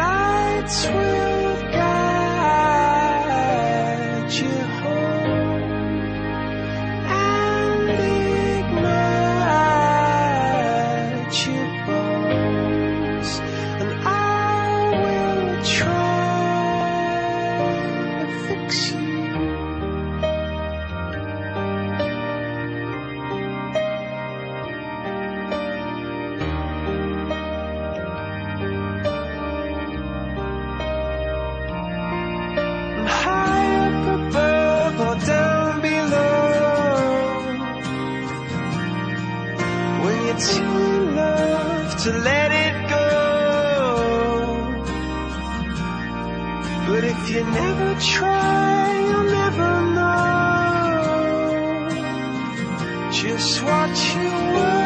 Lights will But if you never try, you'll never know just what you were.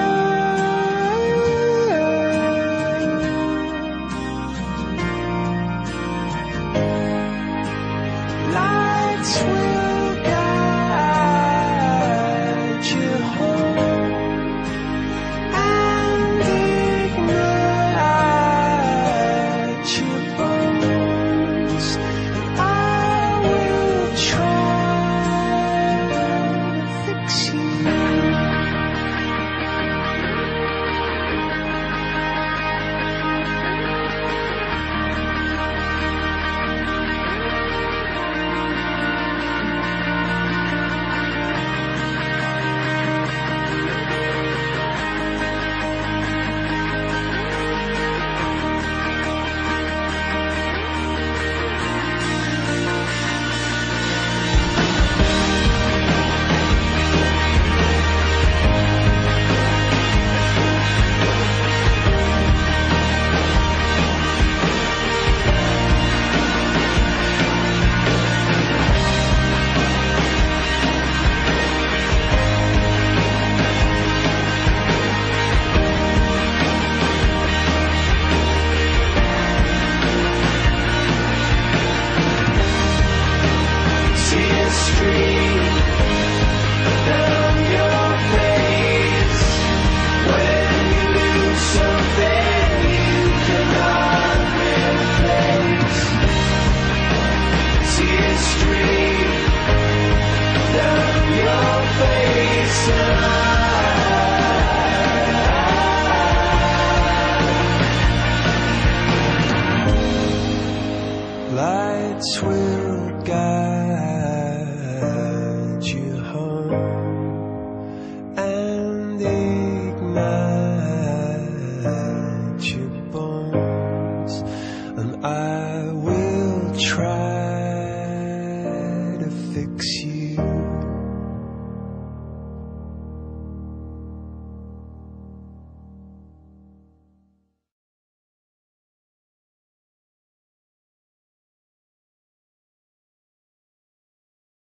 Lights will guide